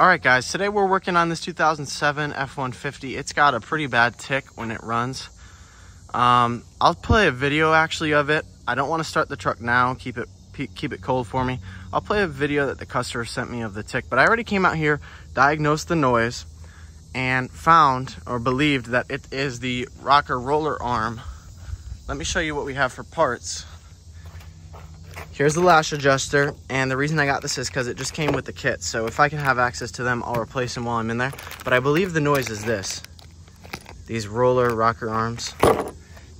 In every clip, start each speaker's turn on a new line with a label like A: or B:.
A: All right, guys, today we're working on this 2007 F-150. It's got a pretty bad tick when it runs. Um, I'll play a video actually of it. I don't want to start the truck now, keep it keep it cold for me. I'll play a video that the customer sent me of the tick, but I already came out here, diagnosed the noise, and found or believed that it is the rocker roller arm. Let me show you what we have for parts. Here's the lash adjuster, and the reason I got this is because it just came with the kit. So if I can have access to them, I'll replace them while I'm in there. But I believe the noise is this. These roller rocker arms.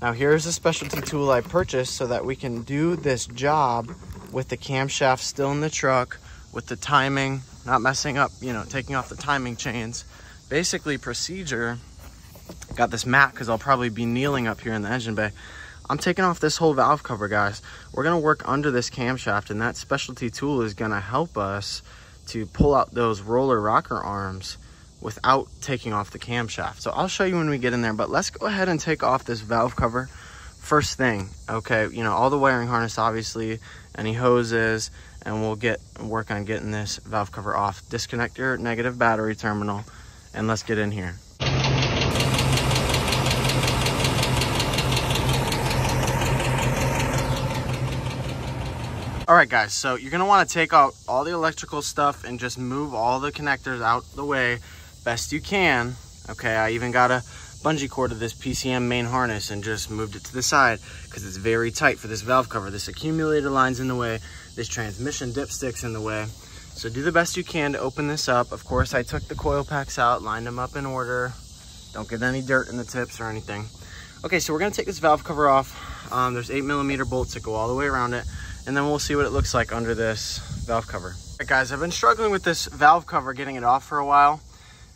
A: Now here's a specialty tool I purchased so that we can do this job with the camshaft still in the truck, with the timing, not messing up, you know, taking off the timing chains. Basically procedure, got this mat because I'll probably be kneeling up here in the engine bay. I'm taking off this whole valve cover, guys. We're gonna work under this camshaft and that specialty tool is gonna help us to pull out those roller rocker arms without taking off the camshaft. So I'll show you when we get in there, but let's go ahead and take off this valve cover first thing. Okay, you know, all the wiring harness, obviously, any hoses, and we'll get work on getting this valve cover off. Disconnect your negative battery terminal, and let's get in here. All right, guys, so you're gonna wanna take out all the electrical stuff and just move all the connectors out the way best you can. Okay, I even got a bungee cord to this PCM main harness and just moved it to the side because it's very tight for this valve cover. This accumulator line's in the way, this transmission dipstick's in the way. So do the best you can to open this up. Of course, I took the coil packs out, lined them up in order. Don't get any dirt in the tips or anything. Okay, so we're gonna take this valve cover off. Um, there's eight millimeter bolts that go all the way around it and then we'll see what it looks like under this valve cover. Right, guys, I've been struggling with this valve cover, getting it off for a while.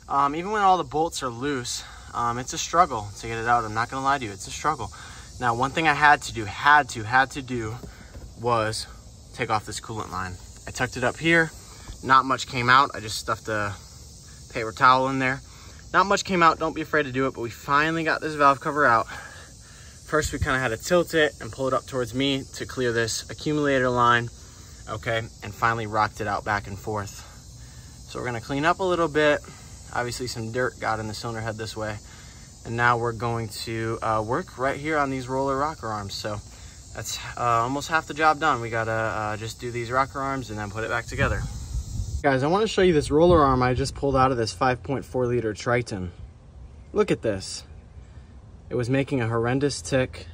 A: Um, even when all the bolts are loose, um, it's a struggle to get it out. I'm not gonna lie to you, it's a struggle. Now, one thing I had to do, had to, had to do was take off this coolant line. I tucked it up here, not much came out. I just stuffed a paper towel in there. Not much came out, don't be afraid to do it, but we finally got this valve cover out. First, we kind of had to tilt it and pull it up towards me to clear this accumulator line, okay? And finally rocked it out back and forth. So we're gonna clean up a little bit. Obviously some dirt got in the cylinder head this way. And now we're going to uh, work right here on these roller rocker arms. So that's uh, almost half the job done. We gotta uh, just do these rocker arms and then put it back together. Guys, I wanna show you this roller arm I just pulled out of this 5.4 liter Triton. Look at this. It was making a horrendous tick.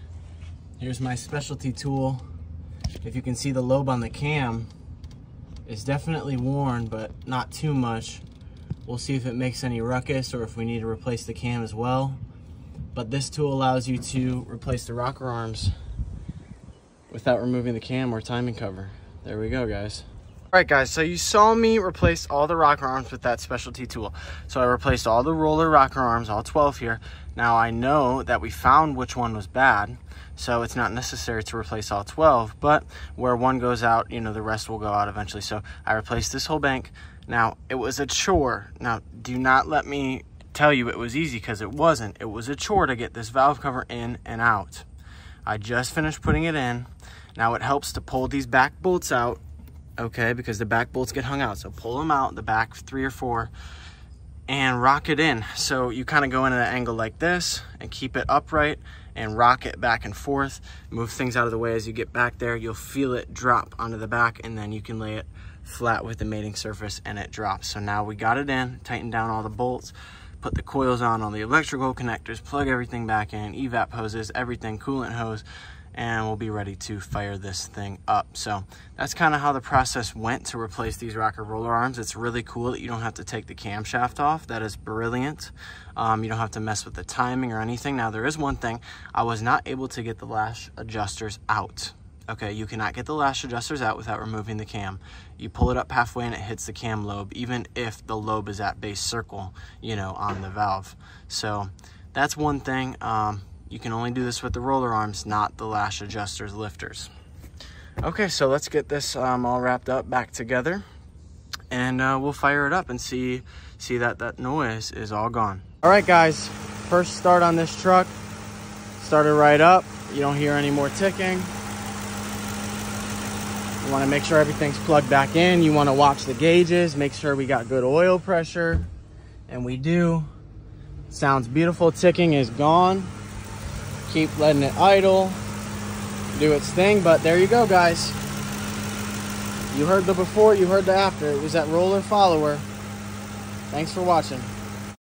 A: Here's my specialty tool. If you can see the lobe on the cam, it's definitely worn, but not too much. We'll see if it makes any ruckus or if we need to replace the cam as well. But this tool allows you to replace the rocker arms without removing the cam or timing cover. There we go, guys. All right, guys, so you saw me replace all the rocker arms with that specialty tool. So I replaced all the roller rocker arms, all 12 here. Now I know that we found which one was bad, so it's not necessary to replace all 12, but where one goes out, you know, the rest will go out eventually. So I replaced this whole bank. Now, it was a chore. Now, do not let me tell you it was easy because it wasn't. It was a chore to get this valve cover in and out. I just finished putting it in. Now it helps to pull these back bolts out okay, because the back bolts get hung out. So pull them out, the back three or four, and rock it in. So you kind of go in at an angle like this and keep it upright and rock it back and forth. Move things out of the way as you get back there. You'll feel it drop onto the back and then you can lay it flat with the mating surface and it drops. So now we got it in, tighten down all the bolts, put the coils on all the electrical connectors, plug everything back in, evap hoses, everything, coolant hose, and we'll be ready to fire this thing up. So that's kind of how the process went to replace these rocker roller arms. It's really cool that you don't have to take the camshaft off. That is brilliant. Um, you don't have to mess with the timing or anything. Now there is one thing, I was not able to get the lash adjusters out. Okay, you cannot get the lash adjusters out without removing the cam. You pull it up halfway and it hits the cam lobe, even if the lobe is at base circle, you know, on the valve. So that's one thing. Um, you can only do this with the roller arms, not the lash adjusters lifters. Okay, so let's get this um, all wrapped up back together and uh, we'll fire it up and see, see that that noise is all gone. All right, guys, first start on this truck. Started right up. You don't hear any more ticking. You want to make sure everything's plugged back in. You want to watch the gauges, make sure we got good oil pressure, and we do. Sounds beautiful. Ticking is gone. Keep letting it idle, do its thing, but there you go, guys. You heard the before, you heard the after. It was that roller follower. Thanks for watching.